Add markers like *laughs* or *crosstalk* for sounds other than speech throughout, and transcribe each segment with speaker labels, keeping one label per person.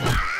Speaker 1: Ah! *laughs*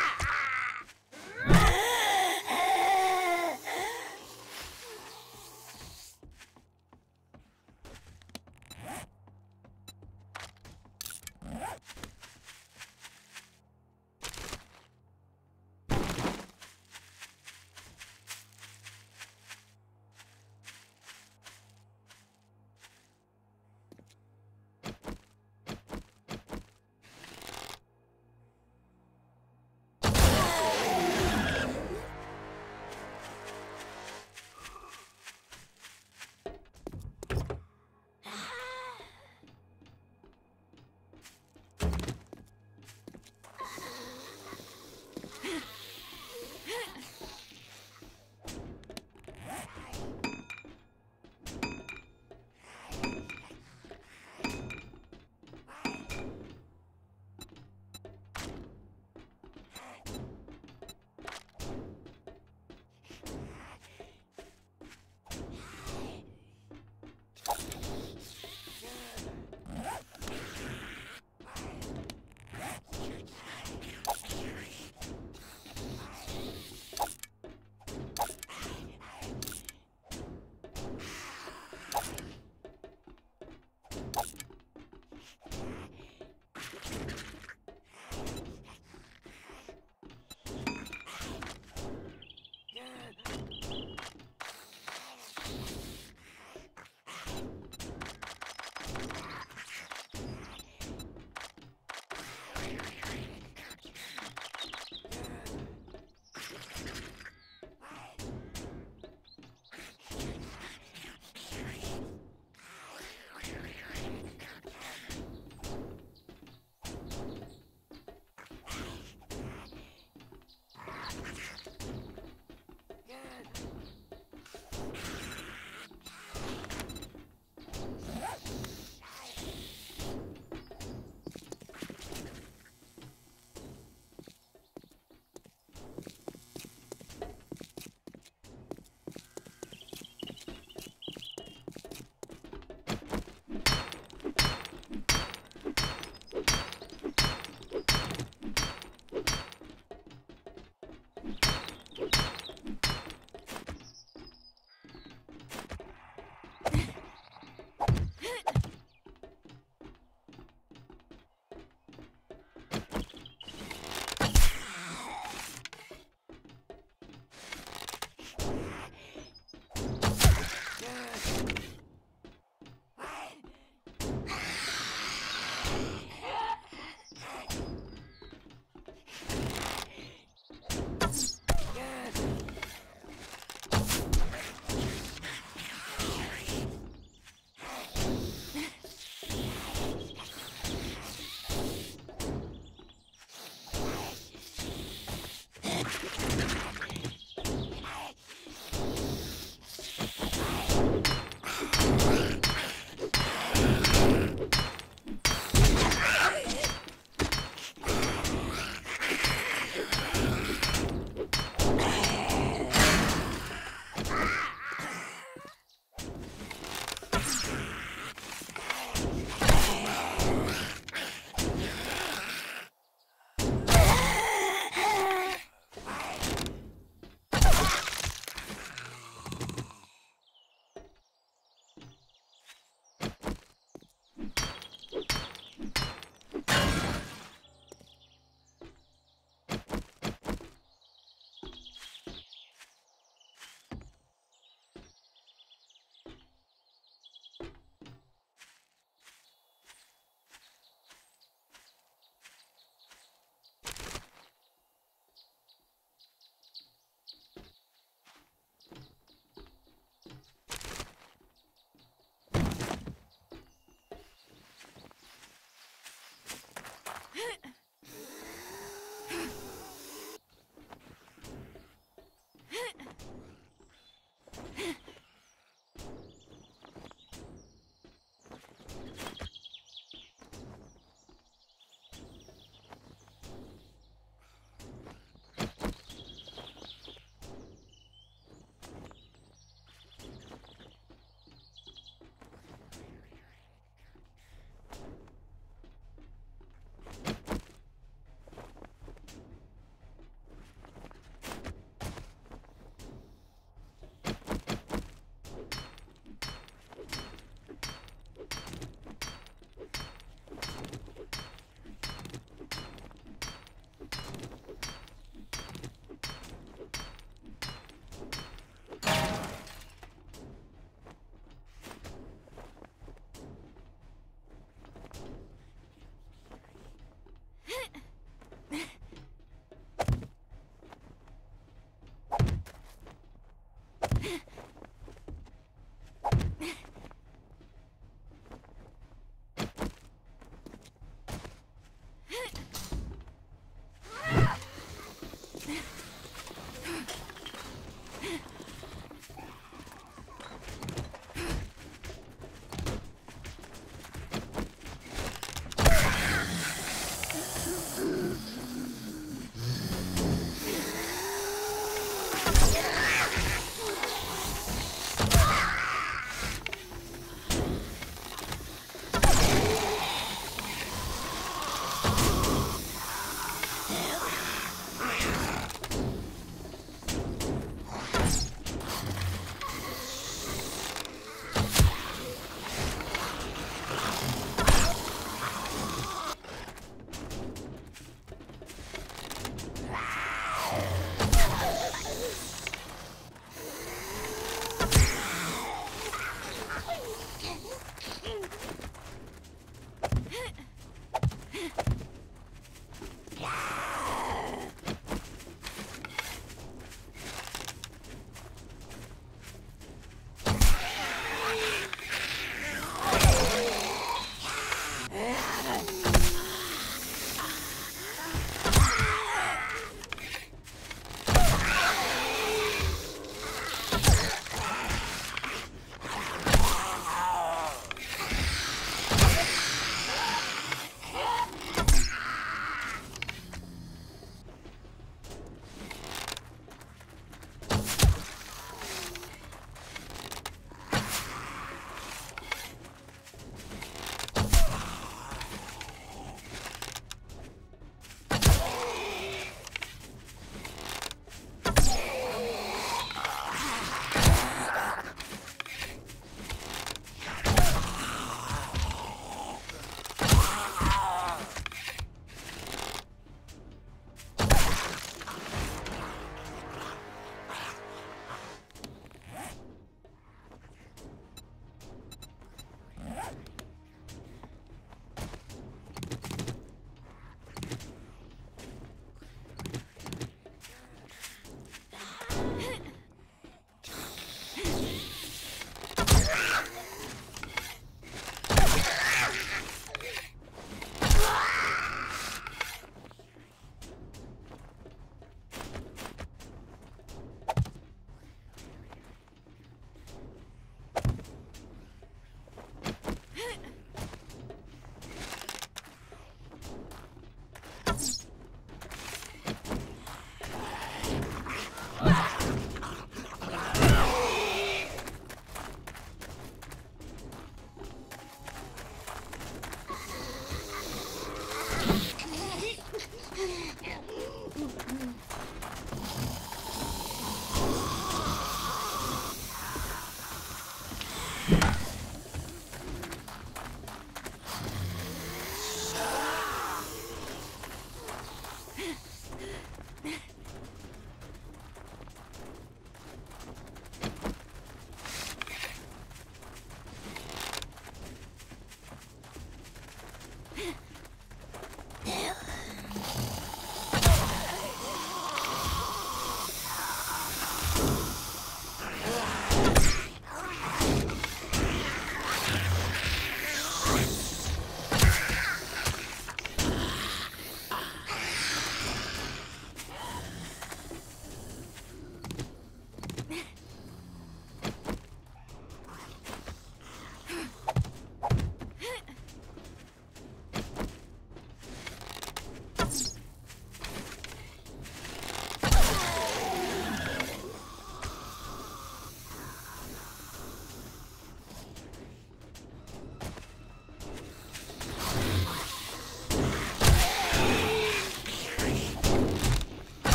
Speaker 1: Huh? *laughs*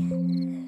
Speaker 1: Yeah.